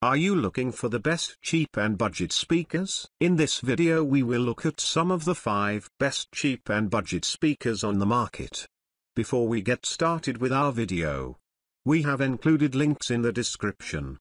Are you looking for the best cheap and budget speakers? In this video we will look at some of the 5 best cheap and budget speakers on the market. Before we get started with our video, we have included links in the description.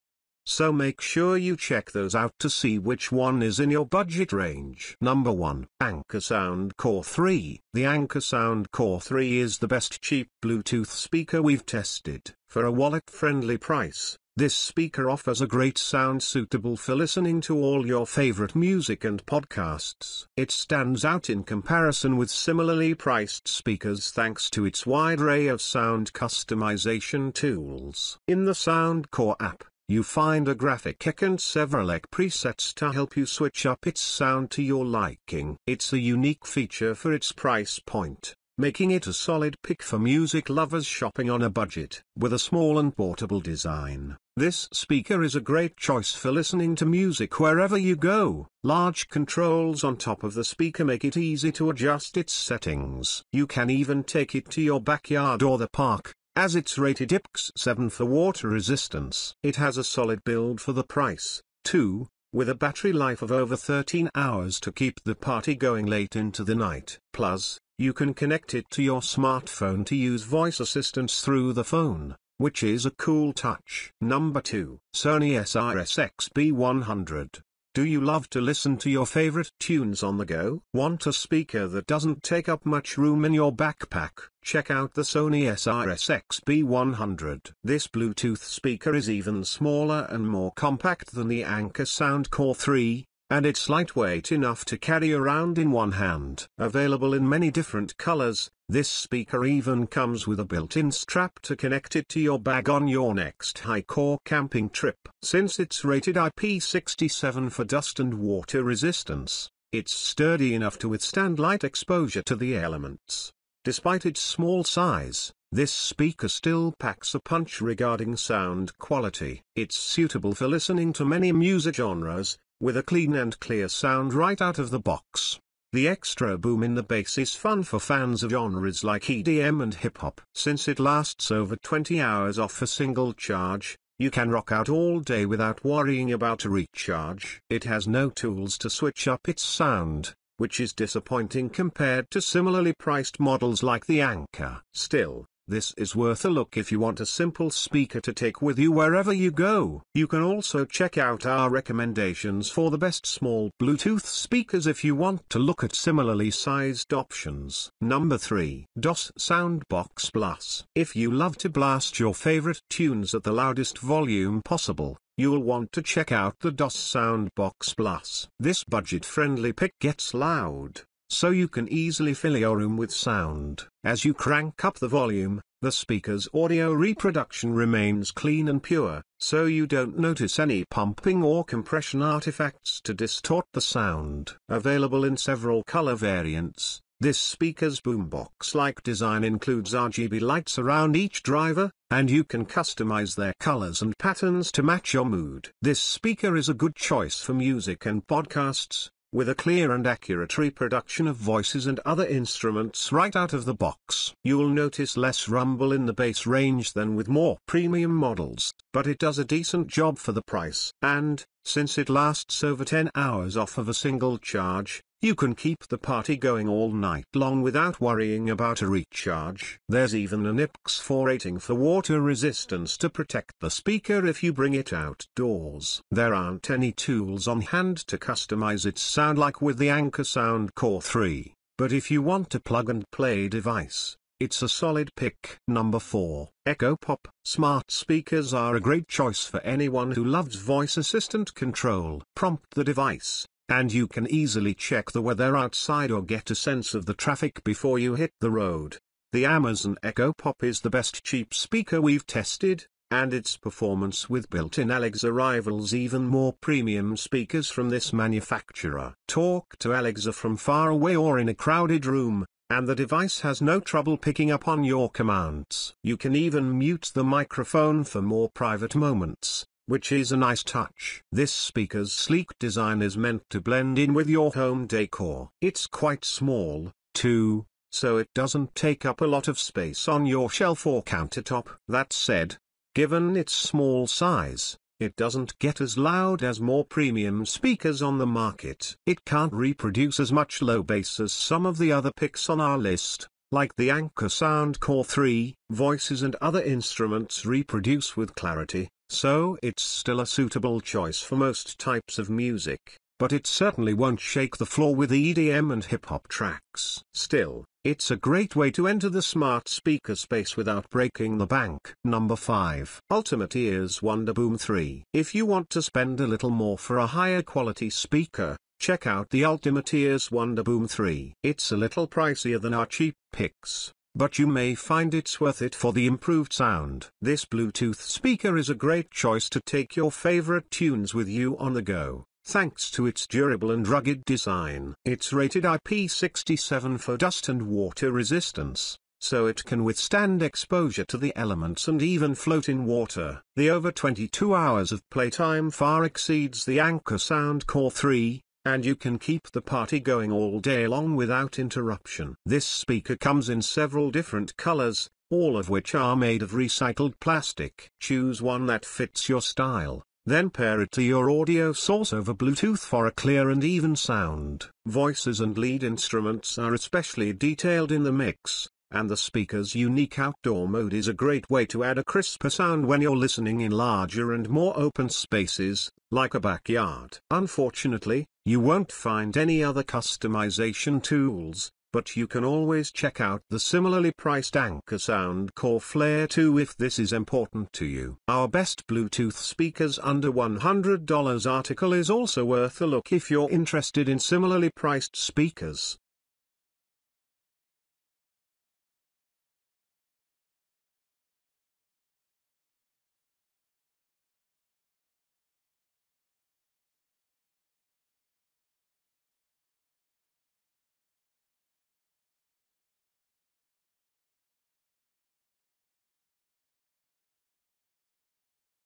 So make sure you check those out to see which one is in your budget range. Number 1. Anker Sound Core 3 The Anker Sound Core 3 is the best cheap Bluetooth speaker we've tested. For a wallet-friendly price, this speaker offers a great sound suitable for listening to all your favorite music and podcasts. It stands out in comparison with similarly priced speakers thanks to its wide array of sound customization tools. In the SoundCore app, you find a graphic EQ and several EQ presets to help you switch up its sound to your liking. It's a unique feature for its price point making it a solid pick for music lovers shopping on a budget. With a small and portable design, this speaker is a great choice for listening to music wherever you go. Large controls on top of the speaker make it easy to adjust its settings. You can even take it to your backyard or the park, as it's rated IPX7 for water resistance. It has a solid build for the price, too, with a battery life of over 13 hours to keep the party going late into the night. Plus, you can connect it to your smartphone to use voice assistants through the phone, which is a cool touch. Number 2. Sony SRS-XB100. Do you love to listen to your favorite tunes on the go? Want a speaker that doesn't take up much room in your backpack? Check out the Sony SRS-XB100. This Bluetooth speaker is even smaller and more compact than the Anker Sound Core 3, and it's lightweight enough to carry around in one hand. Available in many different colors, this speaker even comes with a built-in strap to connect it to your bag on your next hike-or camping trip. Since it's rated IP67 for dust and water resistance, it's sturdy enough to withstand light exposure to the elements. Despite its small size, this speaker still packs a punch regarding sound quality. It's suitable for listening to many music genres, with a clean and clear sound right out of the box. The extra boom in the bass is fun for fans of genres like EDM and hip-hop. Since it lasts over 20 hours off a single charge, you can rock out all day without worrying about a recharge. It has no tools to switch up its sound, which is disappointing compared to similarly priced models like the Anker. Still, this is worth a look if you want a simple speaker to take with you wherever you go. You can also check out our recommendations for the best small Bluetooth speakers if you want to look at similarly sized options. Number 3. DOSS Soundbox Plus. If you love to blast your favorite tunes at the loudest volume possible, you'll want to check out the DOSS Soundbox Plus. This budget-friendly pick gets loud, so you can easily fill your room with sound. As you crank up the volume, the speaker's audio reproduction remains clean and pure, so you don't notice any pumping or compression artifacts to distort the sound. Available in several color variants, this speaker's boombox-like design includes RGB lights around each driver, and you can customize their colors and patterns to match your mood. This speaker is a good choice for music and podcasts, with a clear and accurate reproduction of voices and other instruments right out of the box. You'll notice less rumble in the bass range than with more premium models, but it does a decent job for the price. And, since it lasts over 10 hours off of a single charge, you can keep the party going all night long without worrying about a recharge. There's even an IPX4 rating for water resistance to protect the speaker if you bring it outdoors. There aren't any tools on hand to customize its sound like with the Anker Sound Core 3, but if you want a plug and play device, it's a solid pick. Number 4. Echo Pop. Smart speakers are a great choice for anyone who loves voice assistant control. Prompt the device, and you can easily check the weather outside or get a sense of the traffic before you hit the road. The Amazon Echo Pop is the best cheap speaker we've tested, and its performance with built-in Alexa rivals even more premium speakers from this manufacturer. Talk to Alexa from far away or in a crowded room, and the device has no trouble picking up on your commands. You can even mute the microphone for more private moments, which is a nice touch. This speaker's sleek design is meant to blend in with your home decor. It's quite small, too, so it doesn't take up a lot of space on your shelf or countertop. That said, given its small size, it doesn't get as loud as more premium speakers on the market. It can't reproduce as much low bass as some of the other picks on our list, like the Anker Soundcore 3, voices and other instruments reproduce with clarity, so it's still a suitable choice for most types of music, but it certainly won't shake the floor with EDM and hip-hop tracks. Still, it's a great way to enter the smart speaker space without breaking the bank. Number 5. Ultimate Ears Wonderboom 3. If you want to spend a little more for a higher quality speaker, check out the Ultimate Ears Wonderboom 3. It's a little pricier than our cheap picks, but you may find it's worth it for the improved sound. This Bluetooth speaker is a great choice to take your favorite tunes with you on the go. Thanks to its durable and rugged design. It's rated IP67 for dust and water resistance, so it can withstand exposure to the elements and even float in water. The over 22 hours of playtime far exceeds the Anker Sound Core 3, and you can keep the party going all day long without interruption. This speaker comes in several different colors, all of which are made of recycled plastic. Choose one that fits your style. Then pair it to your audio source over Bluetooth for a clear and even sound. Voices and lead instruments are especially detailed in the mix, and the speaker's unique outdoor mode is a great way to add a crisper sound when you're listening in larger and more open spaces, like a backyard. Unfortunately, you won't find any other customization tools, but you can always check out the similarly priced Anker Sound Core Flare 2 if this is important to you. Our best Bluetooth speakers under $100 article is also worth a look if you're interested in similarly priced speakers.